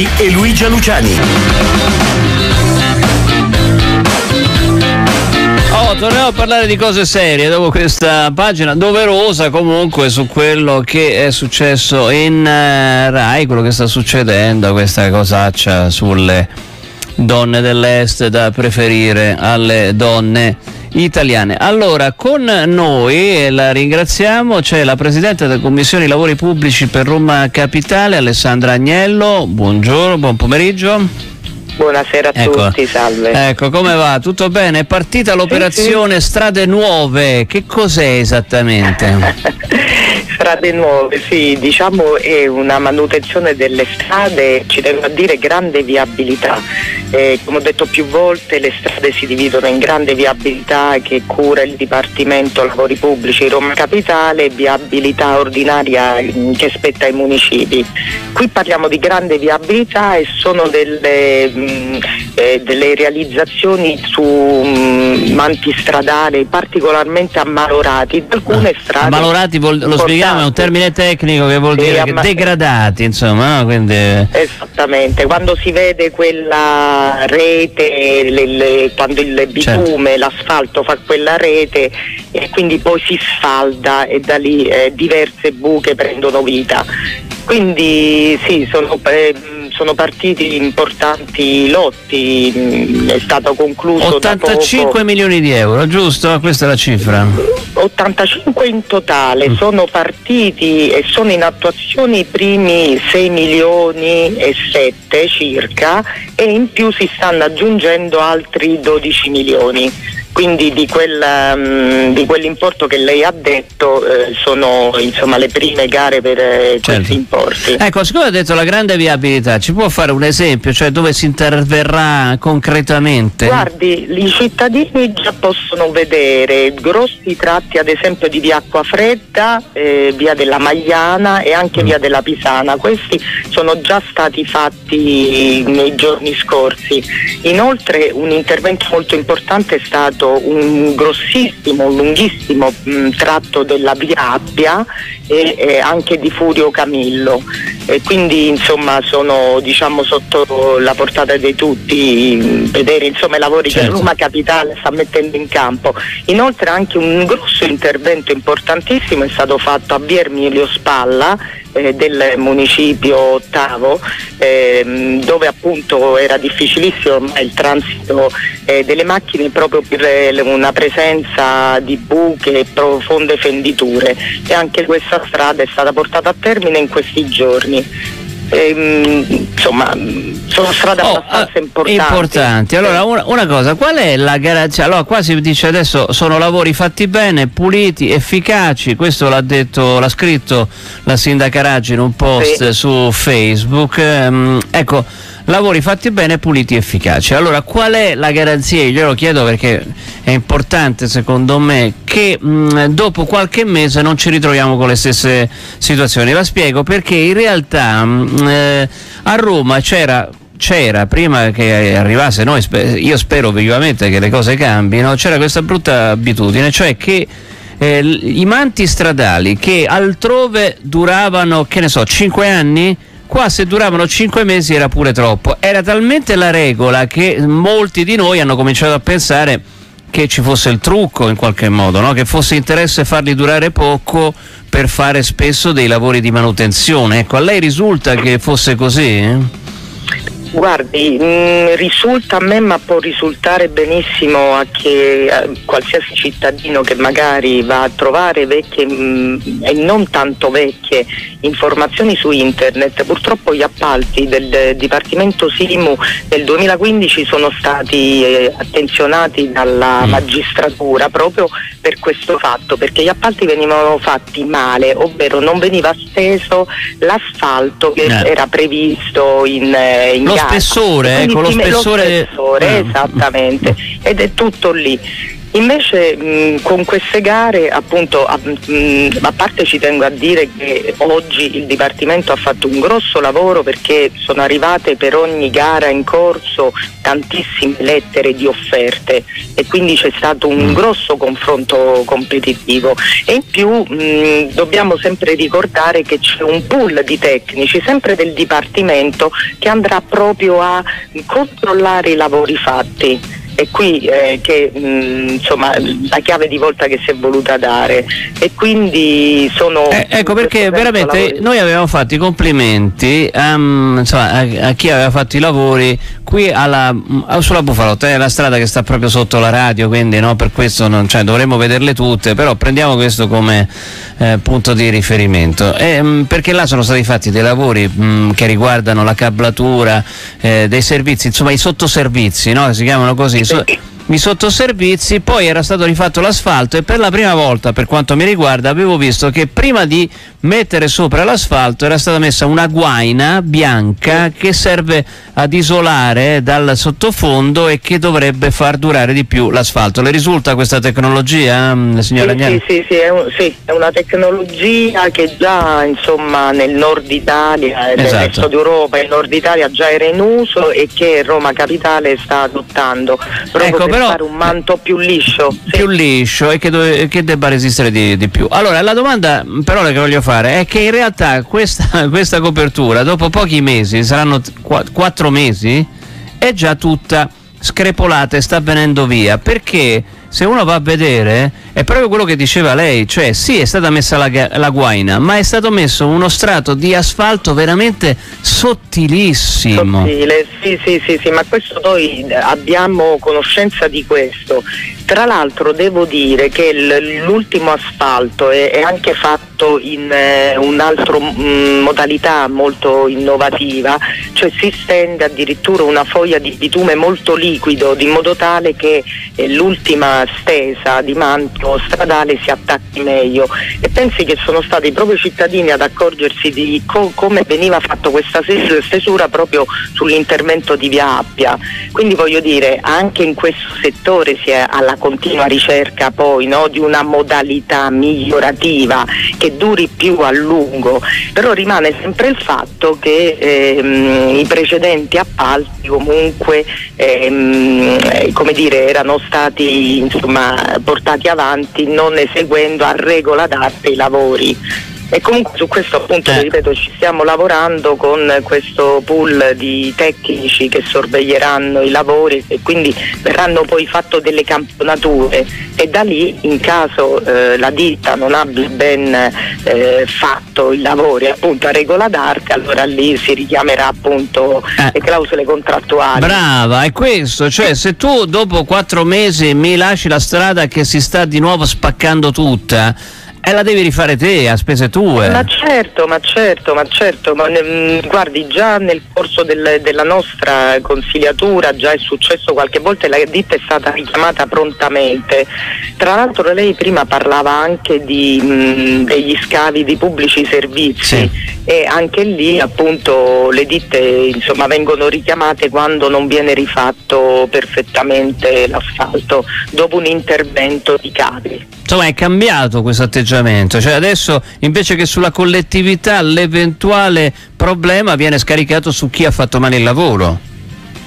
Ferrari e Luigia Luciani. Oh, torniamo a parlare di cose serie dopo questa pagina doverosa comunque su quello che è successo in uh, Rai, quello che sta succedendo, questa cosaccia sulle donne dell'Est da preferire alle donne italiane. Allora, con noi, e la ringraziamo, c'è la Presidente della Commissione Lavori Pubblici per Roma Capitale, Alessandra Agnello. Buongiorno, buon pomeriggio. Buonasera a ecco. tutti, salve. Ecco, come va? Tutto bene? È partita l'operazione sì, sì. Strade Nuove, che cos'è esattamente? strade nuove, sì, diciamo è una manutenzione delle strade, ci devo dire grande viabilità. Eh, come ho detto più volte le strade si dividono in grande viabilità che cura il Dipartimento Lavori Pubblici Roma Capitale e viabilità ordinaria mm, che spetta ai municipi. Qui parliamo di grande viabilità e sono delle, mh, mm, eh, delle realizzazioni su mh, mm, manti stradali particolarmente ammalorati, alcune ah, strade. Ammalorati lo spieghiamo, è un termine tecnico che vuol dire sì, degradati, insomma, no? Quindi... Esattamente, quando si vede quella rete, le, le, quando il bitume, certo. l'asfalto fa quella rete e quindi poi si sfalda e da lì eh, diverse buche prendono vita. Quindi sì, sono, eh, sono partiti importanti lotti, mm, è stato concluso 85 milioni di euro, giusto? Questa è la cifra. 85 in totale, mm. sono partiti e sono in attuazione i primi 6 milioni e 7 circa e in più si stanno aggiungendo altri 12 milioni quindi di, quel, um, di, quell'importo che lei ha detto eh, sono insomma, le prime gare per eh, certo. questi importi. Ecco, siccome ha detto la grande viabilità, ci può fare un esempio, cioè dove si interverrà concretamente? Guardi, i cittadini già possono vedere grossi tratti ad esempio di via Acquafredda, eh, via della Magliana e anche mm. via della Pisana, questi sono già stati fatti nei giorni scorsi. Inoltre un intervento molto importante è stato fatto un grossissimo, lunghissimo mh, tratto della via Appia e, e, anche di Furio Camillo. E quindi insomma sono diciamo, sotto la portata di tutti mm, vedere insomma, i lavori certo. che Roma Capitale sta mettendo in campo. Inoltre anche un grosso intervento importantissimo è stato fatto a Via Spalla eh, del municipio ottavo ehm, dove appunto era difficilissimo il transito eh, delle macchine proprio per eh, una presenza di buche e profonde fenditure e anche questa strada è stata portata a termine in questi giorni. Ehm, insomma sono strade oh, abbastanza eh, importanti. importanti. Allora una, una, cosa, qual è la garanzia? Allora qua si dice adesso sono lavori fatti bene, puliti, efficaci, questo l'ha detto, l'ha scritto la sindaca Raggi in un post sì. su Facebook. Ehm, ecco, lavori fatti bene, puliti e efficaci. Allora, qual è la garanzia? Io glielo chiedo perché è importante secondo me che mh, dopo qualche mese non ci ritroviamo con le stesse situazioni. La spiego perché in realtà mh, eh, a Roma c'era c'era prima che arrivasse noi, io spero vivamente che le cose cambino, c'era questa brutta abitudine, cioè che eh, i manti stradali che altrove duravano, che ne so, 5 anni, Qua se duravano 5 mesi era pure troppo. Era talmente la regola che molti di noi hanno cominciato a pensare che ci fosse il trucco in qualche modo, no? che fosse interesse farli durare poco per fare spesso dei lavori di manutenzione. Ecco, a lei risulta che fosse così? Guardi, mh, mm, risulta a me, ma può risultare benissimo a, che, a qualsiasi cittadino che magari va a trovare vecchie mh, mm, e non tanto vecchie informazioni su internet. Purtroppo gli appalti del Dipartimento Simu nel 2015 sono stati eh, attenzionati dalla mm. magistratura proprio per questo fatto, perché gli appalti venivano fatti male, ovvero non veniva steso l'asfalto che eh. era previsto in, eh, spessore, ecco, lo spessore. Lo spessore esattamente, ed è tutto lì. Invece mh, con queste gare, appunto, a, mh, a, parte ci tengo a dire che oggi il Dipartimento ha fatto un grosso lavoro perché sono arrivate per ogni gara in corso tantissime lettere di offerte e quindi c'è stato un mm. grosso confronto competitivo e in più mh, dobbiamo sempre ricordare che c'è un pool di tecnici, sempre del Dipartimento, che andrà proprio a controllare i lavori fatti è qui eh, che mh, mm, insomma la chiave di volta che si è voluta dare e quindi sono eh, ecco perché veramente lavori. noi avevamo fatto i complimenti um, insomma, a, a, chi aveva fatto i lavori qui alla, mm, sulla Bufalotta è la strada che sta proprio sotto la radio quindi no, per questo non, cioè, dovremmo vederle tutte però prendiamo questo come eh, punto di riferimento e, mh, perché là sono stati fatti dei lavori mh, che riguardano la cablatura eh, dei servizi insomma i sottoservizi no, si chiamano così so, i sottoservizi, poi era stato rifatto l'asfalto e per la prima volta, per quanto mi riguarda, avevo visto che prima di mettere sopra l'asfalto era stata messa una guaina bianca che serve ad isolare dal sottofondo e che dovrebbe far durare di più l'asfalto. Le risulta questa tecnologia, mm, signora sì, sì, sì, sì, è un, sì, è una tecnologia che già insomma, nel nord Italia esatto. nel resto d'Europa e nord Italia già era in uso e che Roma Capitale sta adottando proprio ecco, però, fare un manto più liscio. Più liscio e che, dove, che debba resistere di, di, più. Allora, la domanda però che voglio fare è che in realtà questa, questa copertura dopo pochi mesi, saranno quattro mesi, è già tutta screpolata e sta venendo via perché se uno va a vedere è proprio quello che diceva lei, cioè sì è stata messa la, la, guaina, ma è stato messo uno strato di asfalto veramente sottilissimo. Sottile, sì, sì, sì, sì, ma questo noi abbiamo conoscenza di questo. Tra l'altro devo dire che l'ultimo asfalto è, è anche fatto in eh, un'altra mm, modalità molto innovativa, cioè si stende addirittura una foglia di bitume molto liquido, di modo tale che eh, l'ultima stesa di manto stradale si attacchi meglio. E pensi che sono stati proprio i cittadini ad accorgersi di co- come veniva fatta questa stesura proprio sull'intervento di Via Appia. Quindi voglio dire, anche in questo settore si è alla continua ricerca poi no, di una modalità migliorativa che duri più a lungo, però rimane sempre il fatto che ehm, i precedenti appalti comunque ehm, dire, erano stati insomma, portati avanti non eseguendo a regola d'arte i lavori e comunque su questo appunto, eh. ripeto, ci stiamo lavorando con questo pool di tecnici che sorveglieranno i lavori e quindi verranno poi fatte delle campionature e da lì in caso eh, la ditta non abbia ben eh, fatto i lavori appunto a regola d'arte, allora lì si richiamerà appunto eh. le clausole contrattuali. Brava, è questo, cioè se tu dopo quattro mesi mi lasci la strada che si sta di nuovo spaccando tutta e la devi rifare te a spese tue. Ma certo, ma certo, ma certo, ma, mh, mm, guardi già nel corso del, della nostra consigliatura già è successo qualche volta e la ditta è stata richiamata prontamente. Tra l'altro lei prima parlava anche di, mh, mm, degli scavi di pubblici servizi sì. e anche lì appunto le ditte insomma, vengono richiamate quando non viene rifatto perfettamente l'asfalto dopo un intervento di cavi. Insomma è cambiato questo atteggiamento, cioè adesso invece che sulla collettività l'eventuale problema viene scaricato su chi ha fatto male il lavoro.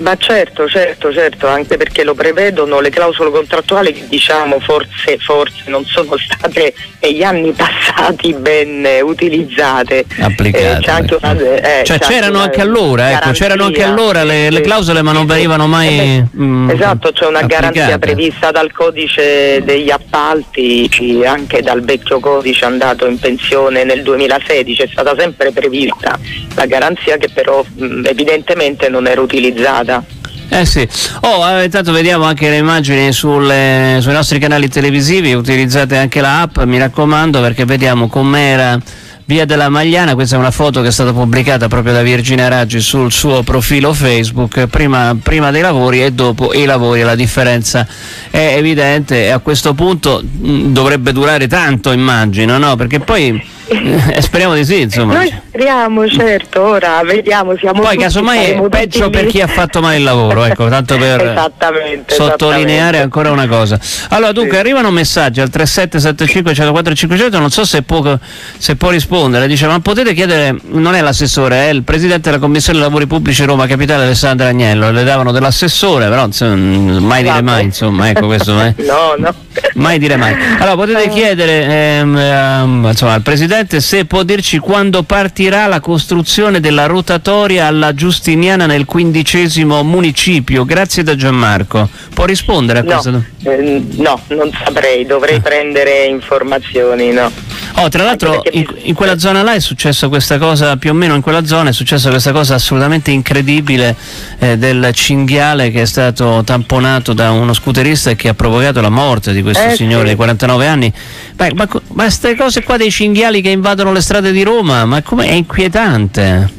Ma certo, certo, certo, anche perché lo prevedono le clausole contrattuali che diciamo forse, forse non sono state negli anni passati ben utilizzate. Applicate. Eh, anche una, eh, cioè c'erano anche allora, ecco, c'erano anche allora le, le clausole ma non venivano mai... Eh mh, mm, esatto, c'è una applicate. garanzia prevista dal codice degli appalti, anche dal vecchio codice andato in pensione nel 2016, è stata sempre prevista la garanzia che però mh, evidentemente non era utilizzata strada. Eh sì, oh, eh, intanto vediamo anche le immagini sulle, sui nostri canali televisivi, utilizzate anche la app, mi raccomando, perché vediamo com'era Via della Magliana, questa è una foto che è stata pubblicata proprio da Virginia Raggi sul suo profilo Facebook, prima, prima dei lavori e dopo i lavori, la differenza è evidente e a questo punto mh, dovrebbe durare tanto immagino, no? Perché poi Eh, speriamo di sì, insomma. Noi speriamo, certo, ora vediamo, siamo Poi casomai è peggio per chi ha fatto male il lavoro, ecco, tanto per esattamente, sottolineare esattamente. ancora una cosa. Allora, dunque, sì. arrivano messaggi al 3775 104 500, non so se può, se può, rispondere, dice ma potete chiedere, non è l'assessore, è il presidente della Commissione dei Lavori Pubblici Roma Capitale Alessandro Agnello, le davano dell'assessore, però insomma, mai dire mai, insomma, ecco questo. Eh. no, no. Mai dire mai. Allora, potete chiedere ehm, ehm, insomma, al presidente se può dirci quando partirà la costruzione della rotatoria alla Giustiniana nel quindicesimo municipio. Grazie da Gianmarco. Può rispondere a no, questo? Eh, no, non saprei, dovrei ah. prendere informazioni, no. Oh, tra l'altro in, in, quella zona là è successa questa cosa, più o meno in quella zona è successa questa cosa assolutamente incredibile eh, del cinghiale che è stato tamponato da uno scooterista e che ha provocato la morte di questo eh, signore sì. di 49 anni. Beh, ma queste cose qua dei cinghiali che invadono le strade di Roma, ma come è inquietante?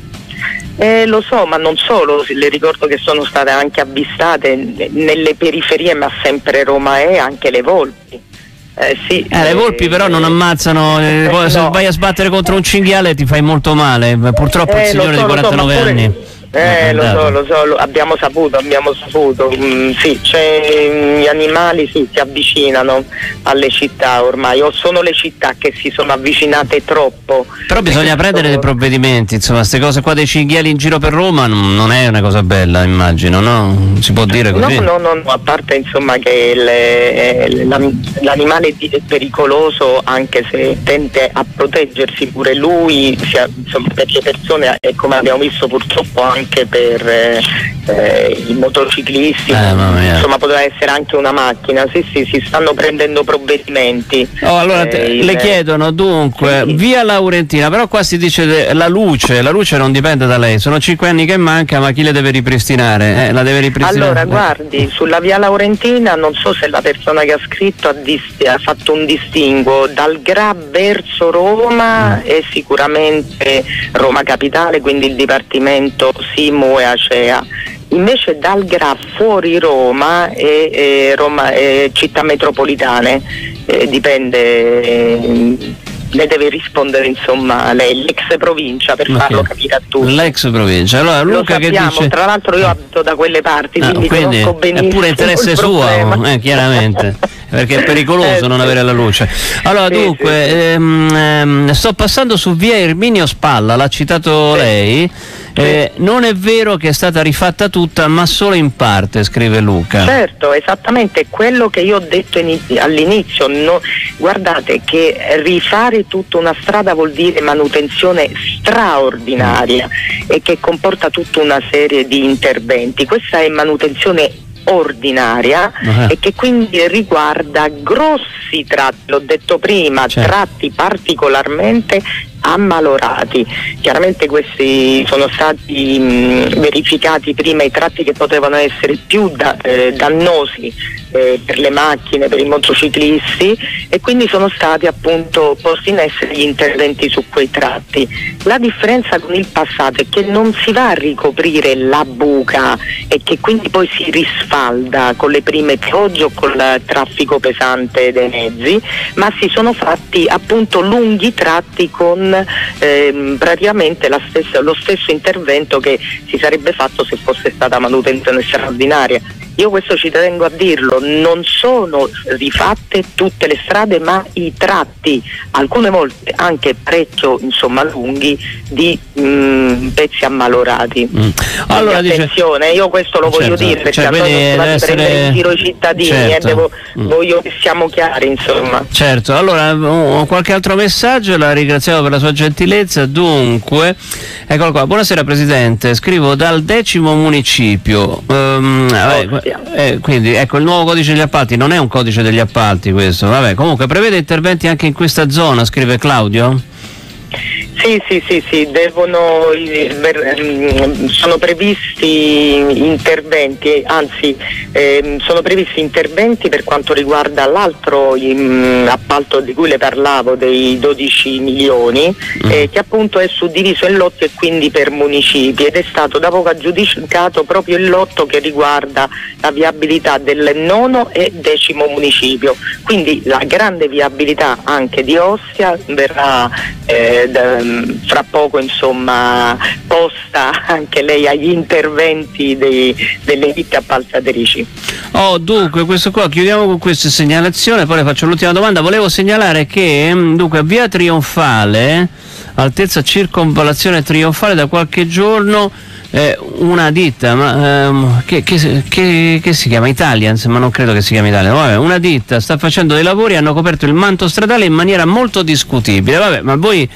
Eh, lo so, ma non solo, le ricordo che sono state anche avvistate nelle periferie, ma sempre Roma è, anche le volpi. Eh, sì, eh, le volpi però non ammazzano, eh, se no. vai a sbattere contro un cinghiale ti fai molto male, purtroppo il signore so, di 49 so, anni. Eh, lo so, lo so, lo, abbiamo saputo, abbiamo saputo. Mm, sì, cioè, gli animali sì, si avvicinano alle città ormai, o sono le città che si sono avvicinate troppo. Però bisogna prendere dei provvedimenti, insomma, queste cose qua dei cinghiali in giro per Roma non è una cosa bella, immagino, no? Si può dire così? No, no, no, a parte insomma che le, l'animale è pericoloso anche se tende a proteggersi pure lui, sia, insomma, per le persone, e come abbiamo visto purtroppo anche anche per eh, eh, i motociclisti, eh, insomma poteva essere anche una macchina, sì sì, si stanno prendendo provvedimenti. Oh, allora Eh, le chiedono dunque, Sì. via Laurentina, però qua si dice la luce, la luce non dipende da lei, sono cinque anni che manca, ma chi le deve ripristinare? Eh, la deve ripristinare. Allora, Eh. guardi, sulla via Laurentina non so se la persona che ha scritto ha, ha fatto un distinguo dal Gra verso Roma Mm. e sicuramente Roma Capitale, quindi il Dipartimento Simo e Acea. Invece dal Gra fuori Roma e, e Roma e città metropolitane, eh, dipende. eh, le deve rispondere insomma lei, l'ex provincia per Ok. farlo capire a tutti. L'ex provincia. Allora, Lo Luca che sappiamo, dice... tra l'altro io abito da quelle parti, Ah, quindi, quindi conosco è benissimo pure interesse suo, eh, chiaramente, perché è pericoloso non avere la luce. Allora, Sì, dunque, sì, sì. ehm, ehm, sto passando su via Erminio Spalla, l'ha citato lei. Eh, non è vero che è stata rifatta tutta, ma solo in parte, scrive Luca. Certo, esattamente quello che io ho detto inizi- all'inizio. no- guardate che rifare tutta una strada vuol dire manutenzione straordinaria e che comporta tutta una serie di interventi. Questa è manutenzione ordinaria Ah. e che quindi riguarda grossi tratti, l'ho detto prima, Certo. tratti particolarmente ammalorati. Chiaramente questi sono stati mh, verificati prima i tratti che potevano essere più da- eh, dannosi eh, per le macchine, per i motociclisti e quindi sono stati appunto posti in essere gli interventi su quei tratti. La differenza con il passato è che non si va a ricoprire la buca e che quindi poi si risfalda con le prime piogge o col traffico pesante dei mezzi, ma si sono fatti appunto lunghi tratti con ehm, praticamente stessa- lo stesso intervento che si sarebbe fatto se fosse stata manutenzione straordinaria. Io questo ci tengo a dirlo, non sono rifatte tutte le strade ma i tratti, alcune volte anche parecchio insomma, lunghi, di mm, pezzi ammalorati. Mm. Allora, Quindi dice- attenzione, io questo lo voglio Certo, dire perché cioè, a noi non di prendere essere- in giro i cittadini, Certo. eh, devo- Mm. voglio che siamo chiari insomma. Certo, allora uh, qualche altro messaggio, la ringraziamo per la sua gentilezza. Dunque, eccolo qua. Buonasera Presidente, scrivo dal decimo municipio. Ehm, vabbè, Ostia. Eh, quindi ecco il nuovo codice degli appalti, non è un codice degli appalti questo. Vabbè, comunque prevede interventi anche in questa zona, scrive Claudio. Sì, sì, sì, sì, devono, ehm, sono previsti interventi, anzi eh, sono previsti interventi per quanto riguarda l'altro appalto di cui le parlavo, dei 12 milioni, mm. eh, che appunto è suddiviso in lotti e quindi per municipi ed è stato da poco aggiudicato proprio il lotto che riguarda la viabilità del nono e decimo municipio. Quindi la grande viabilità anche di Ostia verrà eh, da, fra poco insomma, posta anche lei agli interventi dei, delle ditte appaltatrici. Oh, dunque, questo qua, chiudiamo con questa segnalazione, poi le faccio l'ultima domanda. Volevo segnalare che mm, dunque, via Trionfale, altezza circonvolazione trionfale, da qualche giorno eh, una ditta ma, ehm, che, che, che, che, si chiama Italians, ma non credo che si chiami Italians, vabbè, una ditta sta facendo dei lavori hanno coperto il manto stradale in maniera molto discutibile. Vabbè, ma voi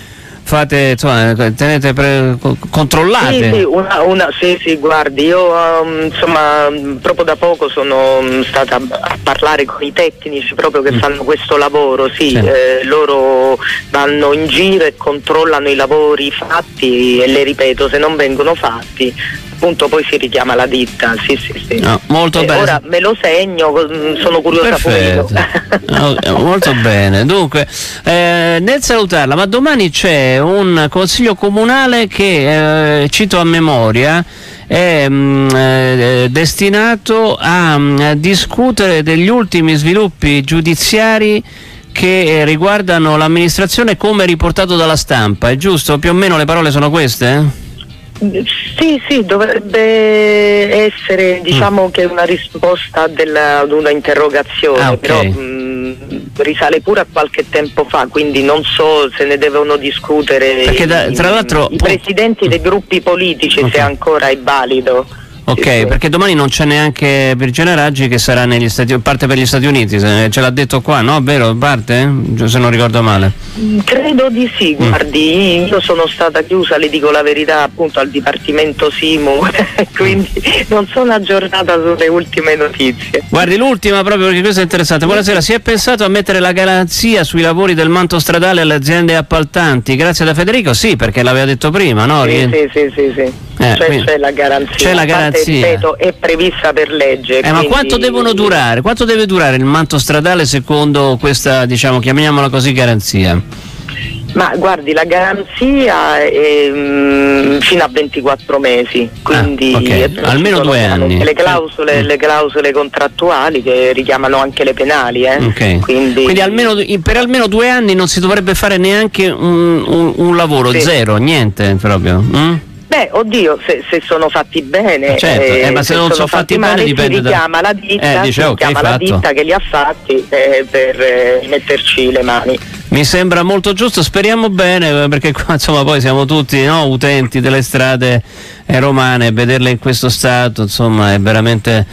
fate, insomma, tenete pre- controllate. Sì, sì, una, una, sì, sì, guardi, io um, insomma proprio da poco sono um, stata a parlare con i tecnici proprio che mm. fanno questo lavoro, sì, sì. Eh, loro vanno in giro e controllano i lavori fatti e le ripeto, se non vengono fatti appunto poi si richiama la ditta. Sì, sì, sì. No, molto eh, bene. Ora me lo segno, mm, sono curiosa Perfetto. eh, molto bene. Dunque, eh, nel salutarla, ma domani c'è un consiglio comunale che, eh, cito a memoria, è mh, mm, eh, destinato a, mh, a discutere degli ultimi sviluppi giudiziari che riguardano l'amministrazione come riportato dalla stampa, è giusto? Più o meno le parole sono queste? Sì, sì, dovrebbe essere diciamo mm. che una risposta della, ad una interrogazione, ah, okay. però mh, mm, risale pure a qualche tempo fa, quindi non so se ne devono discutere da, i, i, presidenti dei gruppi politici okay. se ancora è valido. Ok, perché domani non c'è neanche Virginia Raggi che sarà negli Stati parte per gli Stati Uniti, ce l'ha detto qua, no? Vero? Parte? Se non ricordo male. Mm, credo di sì, mm. guardi, io sono stata chiusa, le dico la verità, appunto al Dipartimento Simu, quindi non sono aggiornata sulle ultime notizie. Guardi, l'ultima proprio perché questo è interessante. Buonasera, si è pensato a mettere la garanzia sui lavori del manto stradale alle aziende appaltanti? Grazie da Federico? Sì, perché l'aveva detto prima, no? Sì, sì, sì, sì, sì. Eh, cioè c'è la garanzia. C'è la garanzia. ripeto, è prevista per legge. Eh, quindi... Ma quanto devono durare? Quanto deve durare il manto stradale secondo questa, diciamo, chiamiamola così, garanzia? Ma guardi, la garanzia è mh, mm, fino a 24 mesi, quindi ah, okay. almeno due anni. Le clausole, mm. le clausole, contrattuali che richiamano anche le penali. Eh? Okay. Quindi, quindi almeno, per almeno due anni non si dovrebbe fare neanche un, un, un lavoro, sì. zero, niente proprio. Mm? Beh, oddio, se, se, sono fatti bene, certo, eh, eh, ma se, se non sono, fatti, fatti bene male, dipende da... la ditta, eh, dice, si richiama la ditta che li ha fatti eh, per eh, metterci le mani. Mi sembra molto giusto, speriamo bene perché qua insomma poi siamo tutti no, utenti delle strade eh, romane, vederle in questo stato insomma è veramente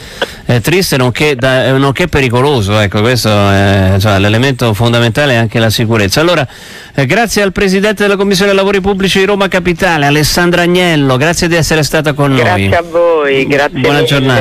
eh, triste nonché, da, nonché, pericoloso, ecco questo è insomma, l'elemento fondamentale è anche la sicurezza. Allora eh, grazie al Presidente della Commissione Lavori Pubblici di Roma Capitale, Alessandra Agnello, grazie di essere stata con grazie noi. Grazie a voi, grazie. Buona giornata.